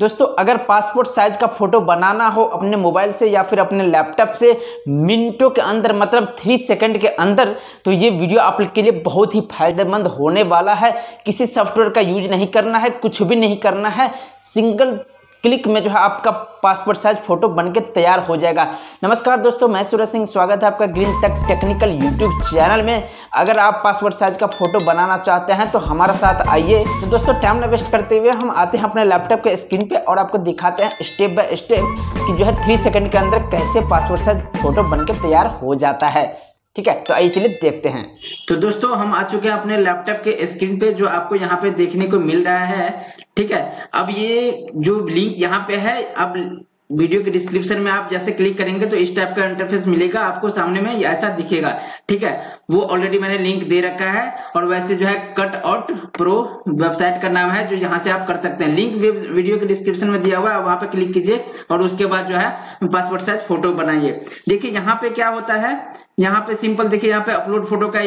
दोस्तों, अगर passport size का फ़ोटो बनाना हो अपने मोबाइल से या फिर अपने लैपटॉप से, मिनटों के अंदर मतलब थ्री सेकंड के अंदर तो ये वीडियो आप के लिए बहुत ही फ़ायदेमंद होने वाला है। किसी सॉफ्टवेयर का यूज़ नहीं करना है, कुछ भी नहीं करना है। सिंगल क्लिक में जो है आपका पासपोर्ट साइज़ फ़ोटो बन के तैयार हो जाएगा। नमस्कार दोस्तों, मैं सूरज सिंह, स्वागत है आपका ग्रीन तक टेक्निकल यूट्यूब चैनल में। अगर आप पासपोर्ट साइज़ का फ़ोटो बनाना चाहते हैं तो हमारे साथ आइए। तो दोस्तों टाइम न वेस्ट करते हुए हम आते हैं अपने लैपटॉप के स्क्रीन पे और आपको दिखाते हैं स्टेप बाय स्टेप कि जो है थ्री सेकंड के अंदर कैसे पासपोर्ट साइज़ फ़ोटो बन तैयार हो जाता है। ठीक है? तो आइए चलिए देखते हैं। तो दोस्तों, हम आ चुके हैं अपने लैपटॉप के स्क्रीन पे, जो आपको यहाँ पे देखने को मिल रहा है। ठीक है? अब ये जो लिंक यहाँ पे है, अब वीडियो के डिस्क्रिप्शन में आप जैसे क्लिक करेंगे तो इस टाइप का इंटरफेस मिलेगा आपको सामने में ऐसा दिखेगा। ठीक है? वो ऑलरेडी मैंने लिंक दे रखा है, और वैसे जो है कट आउट प्रो वेबसाइट का नाम है, जो यहाँ से आप कर सकते हैं। लिंक वीडियो के डिस्क्रिप्शन में दिया हुआ है वहाँ पे क्लिक कीजिए, और उसके बाद जो है पासपोर्ट साइज़ फ़ोटो बनाइए। देखिए, यहाँ पे क्या होता है? यहाँ पे सिंपल देखिए, यहाँ पे अपलोड फ़ोटो का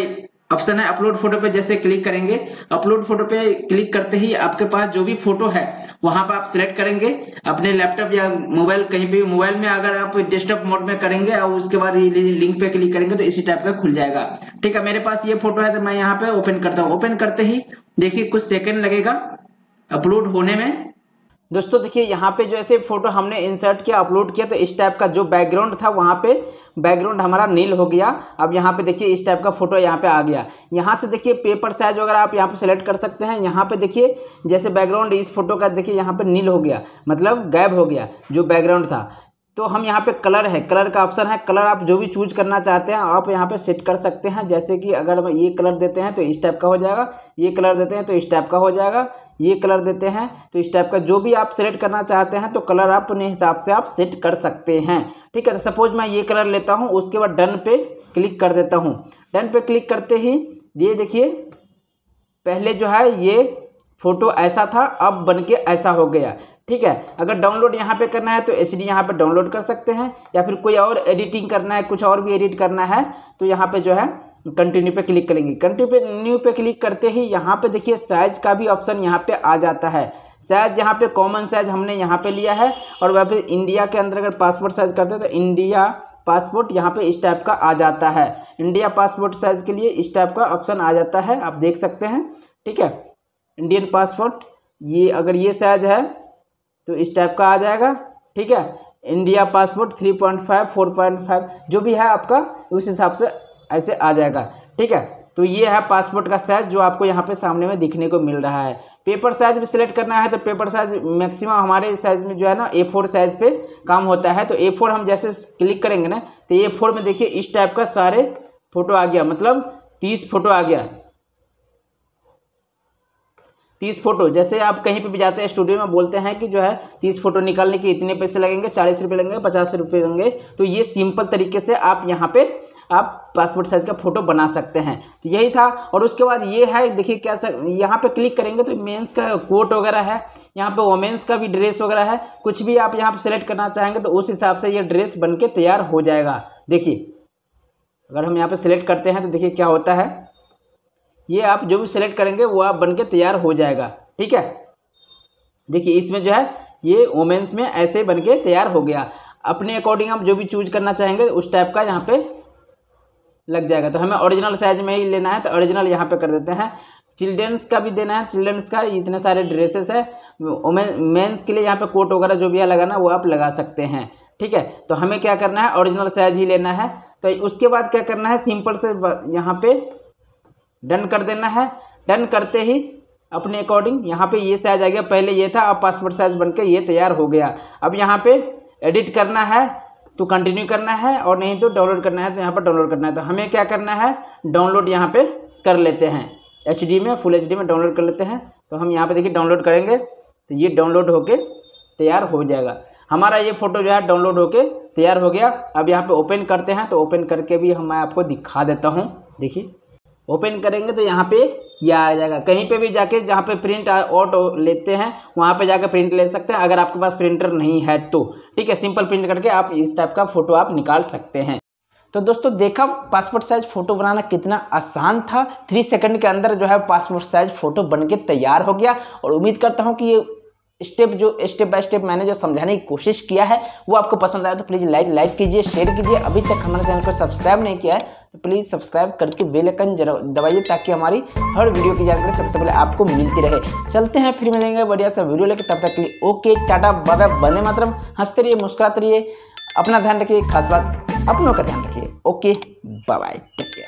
ऑप्शन है। अपलोड फ़ोटो पे जैसे क्लिक करेंगे अपलोड फ़ोटो पे क्लिक करते ही आपके पास जो भी फ़ोटो है, वहाँ पर आप सिलेक्ट करेंगे। अपने लैपटॉप या मोबाइल कहीं भी मोबाइल में अगर आप डेस्कटॉप मोड में करेंगे और उसके बाद लिंक पे क्लिक करेंगे तो इसी टाइप का खुल जाएगा। ठीक है, मेरे पास ये फ़ोटो है तो मैं यहाँ पे ओपन करता हूँ। ओपन करते ही देखिए कुछ सेकेंड लगेगा। अपलोड होने में दोस्तों, देखिए, यहाँ पे जो ऐसे फ़ोटो हमने इंसर्ट किया अपलोड किया तो इस टाइप का जो बैकग्राउंड था, वहाँ पे बैकग्राउंड हमारा नील हो गया। अब यहाँ पे देखिए, इस टाइप का फ़ोटो यहाँ पे आ गया। यहाँ से देखिए पेपर साइज़ वगैरह आप यहाँ पे सेलेक्ट कर सकते हैं। यहाँ पे देखिए, जैसे बैकग्राउंड इस फ़ोटो का, देखिए, यहाँ पर नील हो गया। मतलब गैब हो गया, जो बैकग्राउंड था। तो हम यहाँ पे कलर है। कलर का ऑप्शन है। कलर आप जो भी चूज़ करना चाहते हैं, आप यहाँ पे सेट कर सकते हैं। जैसे कि अगर हम ये कलर देते हैं तो इस टाइप का हो जाएगा। ये कलर देते हैं तो इस टाइप का हो जाएगा। ये कलर देते हैं तो इस टाइप का जो भी आप सेलेक्ट करना चाहते हैं तो कलर आप अपने हिसाब से आप सेट कर सकते हैं। ठीक है तो सपोज़ मैं ये कलर लेता हूँ, उसके बाद डन पे क्लिक कर देता हूँ। डन पे क्लिक करते ही, ये देखिए, पहले जो है, ये फ़ोटो ऐसा था, अब बन के ऐसा हो गया। ठीक है? अगर डाउनलोड यहाँ पे करना है तो एच डी यहाँ पर डाउनलोड कर सकते हैं, या फिर कोई और एडिटिंग करना है, कुछ और भी एडिट करना है तो यहाँ पे जो है कंटिन्यू पे क्लिक करेंगे। कंटिन्यू पे क्लिक करते ही यहाँ पे देखिए साइज़ का भी ऑप्शन यहाँ पे आ जाता है। साइज़ यहाँ पे कॉमन साइज़ हमने यहाँ पे लिया है, और वह फिर इंडिया के अंदर अगर पासपोर्ट साइज़ करते हैं तो इंडिया पासपोर्ट यहाँ पे इस टाइप का आ जाता है। इंडिया पासपोर्ट साइज़ के लिए इस टाइप का ऑप्शन आ जाता है, आप देख सकते हैं, ठीक है? इंडियन पासपोर्ट ये अगर ये साइज़ है तो इस टाइप का आ जाएगा, ठीक है? India passport three point five four point five जो भी है आपका, उस हिसाब से ऐसे आ जाएगा, ठीक है? तो ये है पासपोर्ट का साइज़ जो आपको यहाँ पे सामने में दिखने को मिल रहा है। पेपर साइज़ भी सिलेक्ट करना है तो पेपर साइज़ मैक्सिमम हमारे साइज़ में जो है ना ए फोर साइज़ पे काम होता है। तो ए फोर हम जैसे क्लिक करेंगे ना तो ए फोर में देखिए, इस टाइप का सारे फ़ोटो आ गया मतलब तीस फ़ोटो आ गया। तीस फ़ोटो, जैसे आप कहीं पे भी जाते हैं स्टूडियो में बोलते हैं कि जो है, तीस फ़ोटो निकालने के इतने पैसे लगेंगे, चालीस रुपये लगेंगे, पचास रुपये लगेंगे तो ये सिंपल तरीके से आप यहाँ पे, आप पासपोर्ट साइज़ का फ़ोटो बना सकते हैं। तो यही था, और उसके बाद ये है, देखिए क्या सर यहाँ पे क्लिक करेंगे तो मेंस का कोट वगैरह है, यहाँ पे वोमेंस का भी ड्रेस वगैरह है, कुछ भी आप यहाँ पे सेलेक्ट करना चाहेंगे तो उस हिसाब से ये ड्रेस बन के तैयार हो जाएगा। देखिए, अगर हम यहाँ पे सिलेक्ट करते हैं तो देखिए क्या होता है ये आप जो भी सिलेक्ट करेंगे, वो आप बन के तैयार हो जाएगा। ठीक है? देखिए, इसमें जो है, ये वोमेंस में ऐसे बन के तैयार हो गया। अपने अकॉर्डिंग आप जो भी चूज़ करना चाहेंगे, उस टाइप का यहाँ पे लग जाएगा। तो हमें ओरिजिनल साइज़ में ही लेना है तो ओरिजिनल यहाँ पे कर देते हैं। चिल्ड्रेंस का भी देना है चिल्ड्रंस का इतने सारे ड्रेसेस है। मेंस के लिए यहाँ पे कोट वगैरह जो भी है लगाना, वो आप लगा सकते हैं। ठीक है? तो हमें क्या करना है ओरिजिनल साइज़ ही लेना है। तो उसके बाद क्या करना है सिंपल से यहाँ पे डन कर देना है। डन करते ही अपने अकॉर्डिंग यहाँ पे ये साइज़ आ गया। पहले ये था, अब पासपोर्ट साइज़ बन के ये तैयार हो गया। अब यहाँ पे एडिट करना है तो कंटिन्यू करना है और नहीं तो डाउनलोड करना है तो यहाँ पर डाउनलोड करना है। तो हमें क्या करना है? डाउनलोड यहाँ पे कर लेते हैं। एच में फुल एचडी में डाउनलोड कर लेते हैं। तो हम यहाँ पर देखिए डाउनलोड करेंगे। तो ये डाउनलोड होके तैयार हो जाएगा। हमारा ये फ़ोटो जो है डाउनलोड होके तैयार हो गया। अब यहाँ पे ओपन करते हैं। तो ओपन करके भी हम मैं आपको दिखा देता हूँ। देखिए। ओपन करेंगे तो यहाँ पे ये आ जाएगा। कहीं पे भी जाके जहाँ पे प्रिंट आउट लेते हैं, वहाँ पे जाके प्रिंट ले सकते हैं। अगर आपके पास प्रिंटर नहीं है तो ठीक है? सिंपल प्रिंट करके आप इस टाइप का फ़ोटो आप निकाल सकते हैं। तो दोस्तों, देखा पासपोर्ट साइज़ फ़ोटो बनाना कितना आसान था। थ्री सेकंड के अंदर जो है पासपोर्ट साइज़ फ़ोटो बन के तैयार हो गया। और उम्मीद करता हूँ कि ये स्टेप जो स्टेप बाय स्टेप मैंने जो समझाने की कोशिश किया है, वो आपको पसंद आया तो प्लीज़ लाइक लाइक कीजिए शेयर कीजिए। अभी तक हमारे चैनल को सब्सक्राइब नहीं किया है तो प्लीज़ सब्सक्राइब करके बेलकन आइकन दबाइए ताकि हमारी हर वीडियो की जानकारी सबसे पहले आपको मिलती रहे। चलते हैं, फिर मिलेंगे बढ़िया सा वीडियो लेकर तब तक के लिए ओके टाटा बाबा बने मातरम, हँसते रहिए, मुस्कुराते रहिए, अपना ध्यान रखिए, खास बात अपनों का ध्यान रखिए। Okay bye take care